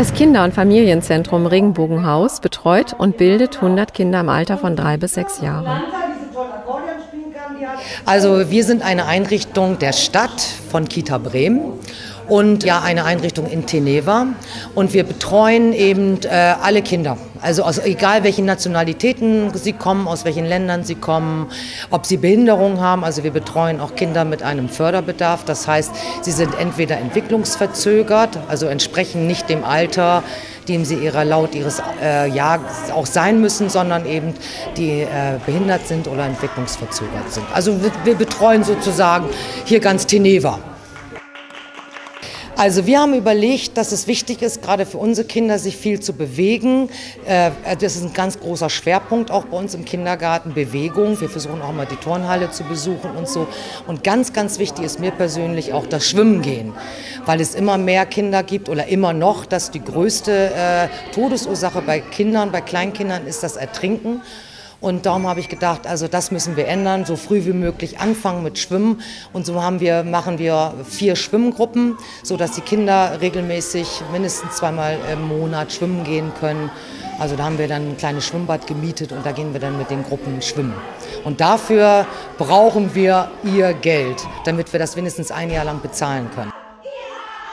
Das Kinder- und Familienzentrum Regenbogenhaus betreut und bildet 100 Kinder im Alter von drei bis sechs Jahren. Also wir sind eine Einrichtung der Stadt von Kita Bremen und ja eine Einrichtung in Teneva und wir betreuen eben äh, alle Kinder. Also aus, egal welchen Nationalitäten sie kommen, aus welchen Ländern sie kommen, ob sie Behinderungen haben. Also wir betreuen auch Kinder mit einem Förderbedarf. Das heißt, sie sind entweder entwicklungsverzögert, also entsprechen nicht dem Alter, dem sie ihrer laut ihres äh, ja auch sein müssen, sondern eben die äh, behindert sind oder entwicklungsverzögert sind. Also wir, wir betreuen sozusagen hier ganz Teneva. Also wir haben überlegt, dass es wichtig ist, gerade für unsere Kinder, sich viel zu bewegen. Äh, das ist ein ganz großer Schwerpunkt auch bei uns im Kindergarten, Bewegung. Wir versuchen auch mal die Turnhalle zu besuchen und so. Und ganz, ganz wichtig ist mir persönlich auch das Schwimmen gehen, weil es immer mehr Kinder gibt oder immer noch, dass die größte äh, Todesursache bei Kindern, bei Kleinkindern ist das Ertrinken. Und darum habe ich gedacht, also das müssen wir ändern, so früh wie möglich anfangen mit Schwimmen. Und so haben wir, machen wir vier Schwimmgruppen, sodass die Kinder regelmäßig mindestens zweimal im Monat schwimmen gehen können. Also da haben wir dann ein kleines Schwimmbad gemietet und da gehen wir dann mit den Gruppen schwimmen. Und dafür brauchen wir ihr Geld, damit wir das mindestens ein Jahr lang bezahlen können.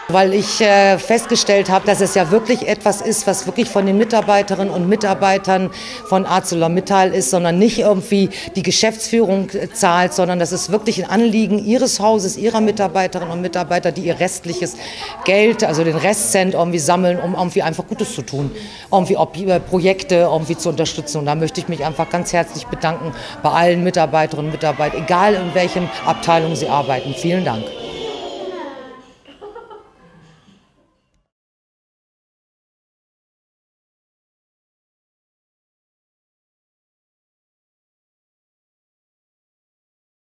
Weil ich äh, festgestellt habe, dass es ja wirklich etwas ist, was wirklich von den Mitarbeiterinnen und Mitarbeitern von ArcelorMittal ist, sondern nicht irgendwie die Geschäftsführung äh, zahlt, sondern das ist wirklich ein Anliegen ihres Hauses, ihrer Mitarbeiterinnen und Mitarbeiter, die ihr restliches Geld, also den Restcent irgendwie sammeln, um irgendwie einfach Gutes zu tun, irgendwie ob, äh, Projekte irgendwie zu unterstützen. Und da möchte ich mich einfach ganz herzlich bedanken bei allen Mitarbeiterinnen und Mitarbeitern, egal in welchen Abteilungen sie arbeiten. Vielen Dank.